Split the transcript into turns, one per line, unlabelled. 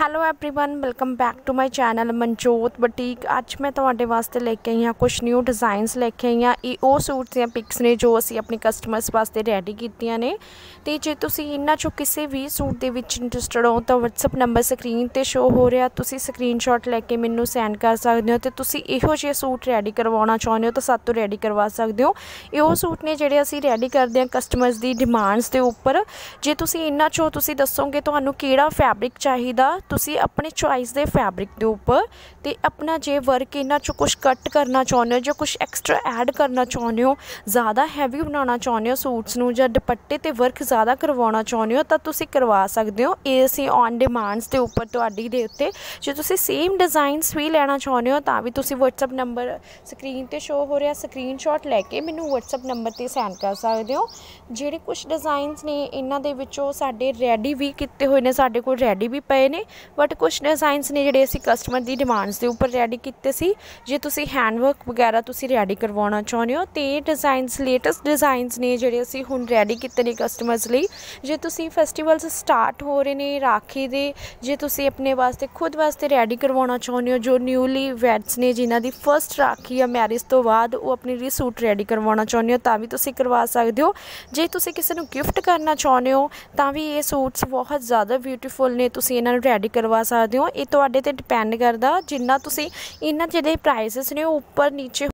hello everyone welcome back to my channel Manjot boutique ਅੱਜ ਮੈਂ ਤੁਹਾਡੇ ਵਾਸਤੇ ਲੈ ਕੇ ਆਈ ਹਾਂ ਕੁਝ ਨਿਊ ਡਿਜ਼ਾਈਨਸ ਲੈ ਕੇ ਆਈ ਹਾਂ ਇਹ ਉਹ ਸੂਟ ਦੀਆਂ ਪਿਕਸ ਨੇ ਜੋ ਅਸੀਂ ਆਪਣੀ ਕਸਟਮਰਸ ਵਾਸਤੇ ਰੈਡੀ ਕੀਤੀਆਂ ਨੇ ਤੇ ਜੇ ਤੁਸੀਂ ਇਹਨਾਂ ਚੋਂ ਕਿਸੇ ਵੀ ਸੂਟ ਦੇ ਵਿੱਚ ਇੰਟਰਸਟਡ ਹੋ ਤਾਂ WhatsApp ਨੰਬਰ ਸਕਰੀਨ ਤੇ ਸ਼ੋ ਹੋ ਰਿਹਾ ਤੁਸੀਂ ਸਕਰੀਨਸ਼ਾਟ ਲੈ ਕੇ ਮੈਨੂੰ ਸੈਂਡ ਕਰ ਸਕਦੇ ਹੋ ਤੇ ਤੁਸੀਂ ਇਹੋ ਜਿਹੇ ਸੂਟ ਰੈਡੀ ਕਰਵਾਉਣਾ ਚਾਹੁੰਦੇ ਹੋ ਤਾਂ ਸਾਤੋਂ ਰੈਡੀ ਕਰਵਾ ਸਕਦੇ ਹੋ ਇਹ ਉਹ ਸੂਟ ਨੇ ਜਿਹੜੇ ਅਸੀਂ ਰੈਡੀ ਕਰਦੇ ਹਾਂ ਕਸਟਮਰਸ ਦੀ ਡਿਮਾਂਡਸ ਦੇ ਉੱਪਰ ਜੇ ਤੁਸੀਂ ਇਹਨਾਂ ਚੋਂ ਤੁਸੀਂ ਦੱਸੋਗੇ ਤੁਹਾਨੂੰ ਕਿਹੜਾ ਫੈਬਰਿਕ ਚਾਹੀਦਾ ਤੁਸੀਂ ਆਪਣੇ ਚੁਆਇਸ ਦੇ ਫੈਬਰਿਕ ਦੇ ਉੱਪਰ ਤੇ ਆਪਣਾ ਜੇ ਵਰਕ ਇਹਨਾਂ ਚੋਂ ਕੁਝ ਕੱਟ ਕਰਨਾ ਚਾਹੁੰਦੇ ਹੋ ਜਾਂ ਕੁਝ ਐਕਸਟਰਾ ਐਡ ਕਰਨਾ ਚਾਹੁੰਦੇ ਹੋ, ਜ਼ਿਆਦਾ ਹੈਵੀ ਬਣਾਉਣਾ ਚਾਹੁੰਦੇ ਹੋ ਸੂਟਸ ਨੂੰ ਜਾਂ ਦੁਪੱਟੇ ਤੇ ਵਰਕ ਜ਼ਿਆਦਾ ਕਰਵਾਉਣਾ ਚਾਹੁੰਦੇ ਹੋ, ਤਾਂ ਤੁਸੀਂ ਕਰਵਾ ਸਕਦੇ ਹੋ ਇਹ ਅਸੀਂ ਔਨ ਡਿਮਾਂਡਸ ਦੇ ਉੱਪਰ ਤੁਹਾਡੀ ਦੇ ਉੱਤੇ। ਜੇ ਤੁਸੀਂ ਸੇਮ ਡਿਜ਼ਾਈਨਸ ਵੀ ਲੈਣਾ ਚਾਹੁੰਦੇ ਹੋ, ਤਾਂ ਵੀ ਤੁਸੀਂ WhatsApp ਨੰਬਰ ਸਕਰੀਨ ਤੇ ਸ਼ੋ ਹੋ ਰਿਹਾ ਸਕਰੀਨਸ਼ਾਟ ਲੈ ਕੇ ਮੈਨੂੰ WhatsApp ਨੰਬਰ ਤੇ ਸੈਂਡ ਕਰ ਸਕਦੇ ਹੋ। ਜਿਹੜੇ ਕੁਝ ਡਿਜ਼ਾਈਨਸ ਨੇ, ਇਹਨਾਂ ਦੇ ਵਿੱਚੋਂ ਸਾਡੇ ਰੈਡੀ ਵੀ ਕੀਤੇ ਹੋਏ ਨੇ, ਸਾਡੇ ਕੋਲ ਰੈਡੀ ਵੀ ਪਏ ਨੇ। ਬਟ ਕੁਝ ਡਿਜ਼ਾਈਨਸ ਨੇ ਜਿਹੜੇ ਅਸੀਂ ਕਸਟਮਰ ਦੀ ਡਿਮਾਂਡਸ ਦੇ ਉੱਪਰ ਰੈਡੀ ਕੀਤੇ ਸੀ। ਜੇ ਤੁਸੀਂ ਹੈਂਡ ਵਰਕ ਵਗੈਰਾ ਤੁਸੀਂ ਰੈਡੀ ਕਰਵਾਉਣਾ ਚਾਹੁੰਦੇ ਹੋ, ਤੇ ਇਹ ਡਿਜ਼ਾਈਨਸ ਲੇਟੈਸਟ ਡਿਜ਼ਾਈਨਸ ਨੇ ਜਿਹੜੇ ਅਸੀਂ ਹੁਣ ਰੈਡੀ ਕੀਤੇ ਨੇ ਕਸਟਮਰਸ ਲਈ। ਜੇ ਤੁਸੀਂ ਫੈਸਟੀਵਲਸ ਸਟਾਰਟ ਹੋ ਰਹੇ ਨੇ ਰਾਖੀ ਦੇ, ਜੇ ਤੁਸੀਂ ਆਪਣੇ ਵਾਸਤੇ, ਖੁਦ ਵਾਸਤੇ ਰੈਡੀ ਕਰਵਾਉਣਾ ਚਾਹੁੰਦੇ ਹੋ, ਜੋ ਨਿਊਲੀ ਵੈਡਸ ਨੇ ਜਿਨ੍ਹਾਂ ਦੀ ਫਰਸਟ ਰਾਖੀ ਆ ਮੈਰਿਜ ਤੋਂ ਬਾਅਦ, ਉਹ ਆਪਣੀ ਲਈ ਸੂਟ ਰੈਡੀ ਕਰਵਾਉਣਾ ਚਾਹੁੰਦੇ ਹੋ, ਤਾਂ ਵੀ ਤੁਸੀਂ ਕਰਵਾ ਸਕਦੇ ਹੋ। ਜੇ ਤੁਸੀਂ ਕਿਸੇ ਨੂੰ ਗਿਫਟ ਕਰਨਾ ਚਾਹੁੰਦੇ ਹੋ, ਤਾਂ ਵੀ ਇਹ ਸੂਟਸ ਬਹੁਤ ਜ਼ਿਆਦਾ ਬਿਊਟੀਫੁਲ ਨੇ, ਤੁਸੀਂ ਇਹਨਾਂ ਨੂੰ ਰੈਡੀ ਕਰਵਾ ਸਕਦੇ ਹੋ। ਇਹ ਤੁਹਾਡੇ ਤੇ ਡਿਪੈਂਡ ਕਰਦਾ ਜਿੰਨਾ ਤੁਸੀਂ ਇਹਨਾਂ ਜਿਹੜੇ ਪ੍ਰਾਈਸਸ ਨੇ ਉਹ ਉੱਪਰ ਨੀਚੇ